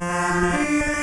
Thank